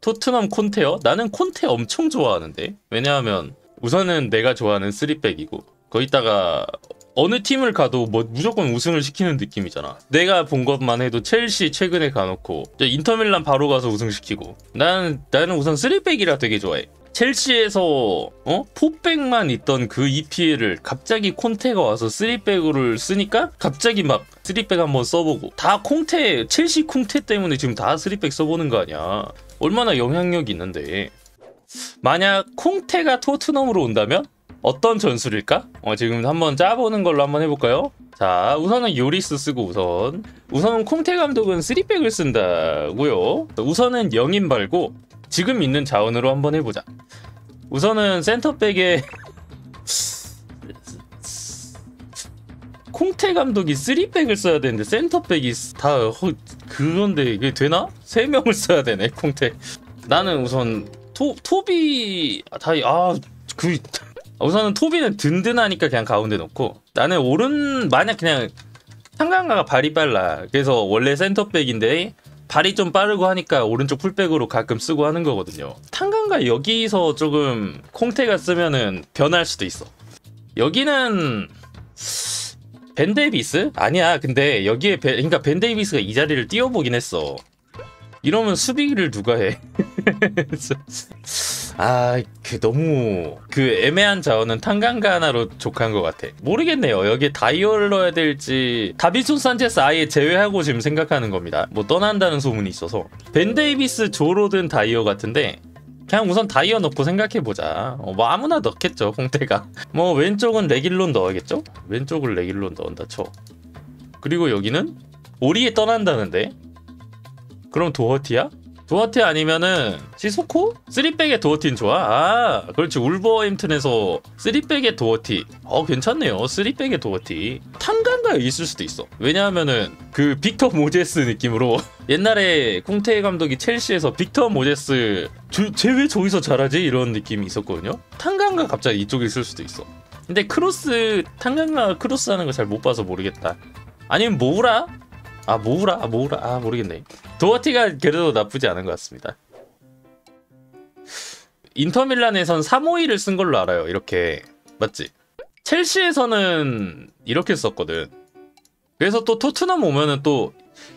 토트넘 콘테요? 나는 콘테 엄청 좋아하는데 왜냐하면 우선은 내가 좋아하는 쓰리백이고 거기다가 어느 팀을 가도 뭐 무조건 우승을 시키는 느낌이잖아. 내가 본 것만 해도 첼시 최근에 가놓고 인터밀란 바로 가서 우승시키고 나는 나는 우선 쓰리백이라 되게 좋아해. 첼시에서 어 포백만 있던 그 EPL을 갑자기 콘테가 와서 쓰리백을 쓰니까 갑자기 막 쓰리백 한번 써보고 다 콘테 첼시 콘테 때문에 지금 다 쓰리백 써보는 거 아니야. 얼마나 영향력이 있는데 만약 콩테가 토트넘으로 온다면 어떤 전술일까? 어, 지금 한번 짜보는 걸로 한번 해볼까요? 자, 우선은 요리스 쓰고 우선. 우선은 콩테 감독은 3백을 쓴다고요. 우선은 영인 말고 지금 있는 자원으로 한번 해보자. 우선은 센터백에 콩테 감독이 3백을 써야 되는데 센터백이 다 허, 그건데 이게 되나? 3명을 써야 되네 콩테. 나는 우선 토, 토비 다이 아그 우선은 토비는 든든하니까 그냥 가운데 놓고 나는 오른 만약 그냥 상강가가 발이 빨라 그래서 원래 센터백인데 발이 좀 빠르고 하니까 오른쪽 풀백으로 가끔 쓰고 하는 거거든요. 탄강가 여기서 조금 콩테가 쓰면은 변할 수도 있어. 여기는 벤데이비스? 아니야. 근데 여기에 벤, 그러니까 벤데이비스가 이 자리를 뛰어보긴 했어. 이러면 수비를 누가 해 아, 그 너무 그 애매한 자원은 탄간가 하나로 족한 것 같아. 모르겠네요. 여기에 다이어를 넣어야 될지 다빈손 산체스 아예 제외하고 지금 생각하는 겁니다. 뭐 떠난다는 소문이 있어서 벤 데이비스 조로든 다이어 같은데 그냥 우선 다이어 넣고 생각해보자. 어, 뭐 아무나 넣겠죠, 콘테가. 뭐 왼쪽은 레길론 넣어야겠죠? 왼쪽을 레길론 넣은다 쳐. 그리고 여기는 오리에 떠난다는데? 그럼 도어티야? 도어티 아니면은 시소코? 쓰리백의 도어티는 좋아? 아 그렇지 울버햄튼에서 쓰리백의 도어티 어 괜찮네요 쓰리백의 도어티 탄간가에 있을 수도 있어 왜냐하면은 그 빅터 모제스 느낌으로 옛날에 콘테 감독이 첼시에서 빅터 모제스 쟤왜 저기서 잘하지? 이런 느낌이 있었거든요 탄간가 갑자기 이쪽에 있을 수도 있어 근데 크로스 탄간가 크로스 하는 거 잘 못 봐서 모르겠다 아니면 모우라? 아 모우라? 아 모우라? 아 모르겠네 도어티가 그래도 나쁘지 않은 것 같습니다. 인터밀란에선 352를 쓴 걸로 알아요. 이렇게 맞지? 첼시에서는 이렇게 썼거든. 그래서 또 토트넘 오면은 또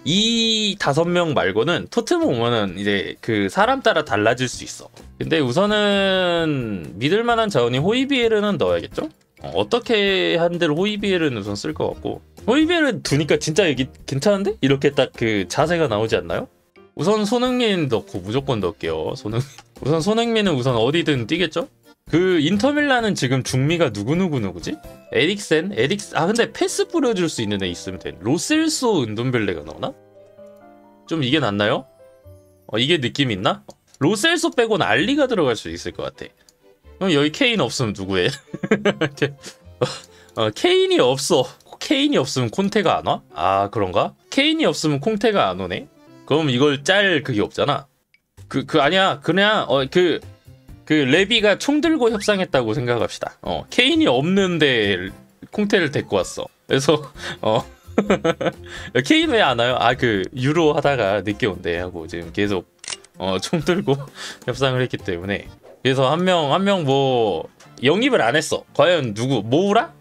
이 다섯 명 말고는 토트넘 오면은 이제 그 사람 따라 달라질 수 있어. 근데 우선은 믿을 만한 자원이 호이비에르는 넣어야겠죠? 어, 떻게 한대로 호이비에르는 우선 쓸 것 같고 호이비에르 두니까 진짜 여기 괜찮은데? 이렇게 딱 그 자세가 나오지 않나요? 우선 손흥민 넣고 무조건 넣을게요. 손흥민. 우선 손흥민은 우선 어디든 뛰겠죠? 그 인터밀라는 지금 중미가 누구누구 누구지? 에릭센? 에릭 아 근데 패스 뿌려줄 수 있는 애 있으면 돼. 로셀소 은돈벨레가 나오나? 좀 이게 낫나요? 어 이게 느낌 있나? 로셀소 빼고는 알리가 들어갈 수 있을 것 같아. 그럼 여기 케인 없으면 누구해? 어, 케인이 없어. 케인이 없으면 콘테가 안 와? 아 그런가? 케인이 없으면 콩테가 안 오네? 그럼 이걸 짤 그게 없잖아. 그, 그 아니야. 그냥 어 그 그 레비가 총 들고 협상했다고 생각합시다. 어 케인이 없는데 콩테를 데리고 왔어. 그래서 어 케인 왜 안 와요? 아 그 유로 하다가 늦게 온대 하고 지금 계속 어 총 들고 협상을 했기 때문에 그래서 한 명 한 명 뭐 영입을 안 했어. 과연 누구? 모우라?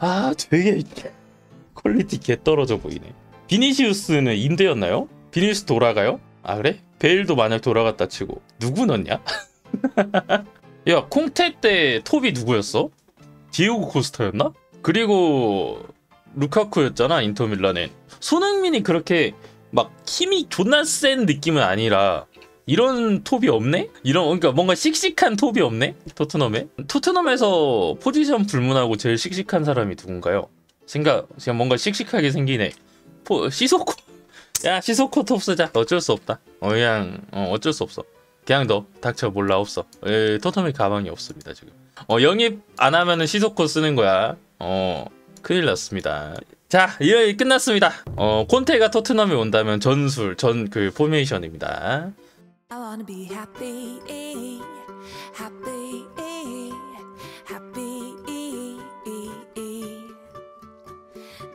아 되게 quality 개 떨어져 보이네. 비니시우스는 임대였나요? 비니시우스 돌아가요? 아 그래? 베일도 만약 돌아갔다 치고 누구 넣냐? 야 콘테 때 톱이 누구였어? 디에고 코스타였나? 그리고 루카쿠였잖아 인터밀란엔 손흥민이 그렇게 막 힘이 존나 센 느낌은 아니라 이런 톱이 없네? 이런 그러니까 뭔가 씩씩한 톱이 없네? 토트넘에? 토트넘에서 포지션 불문하고 제일 씩씩한 사람이 누군가요? 생각 그냥 뭔가 씩씩하게 생기네. 포, 시소코 야 시소코 톱 쓰자. 어쩔 수 없다. 어, 그냥 어, 어쩔 수 없어. 그냥 너 닥쳐 몰라 없어. 에, 토트넘에 가망이 없습니다 지금. 어 영입 안 하면은 시소코 쓰는 거야. 어 큰일 났습니다. 자, 이렇게 끝났습니다. 어, 콘테가 토트넘에 온다면 전술, 전 그 포메이션입니다. I wanna be happy, happy, happy.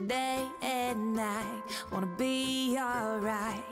Day and night, wanna be alright.